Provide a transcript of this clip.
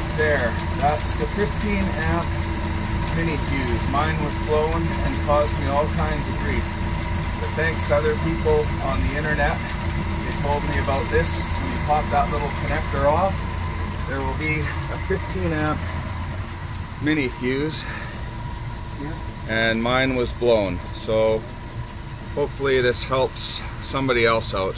right there. That's the 15 amp mini fuse. Mine was blown and caused me all kinds of grief. But thanks to other people on the internet, they told me about this. When you pop that little connector off, there will be a 15 amp mini fuse. And mine was blown. So hopefully this helps somebody else out.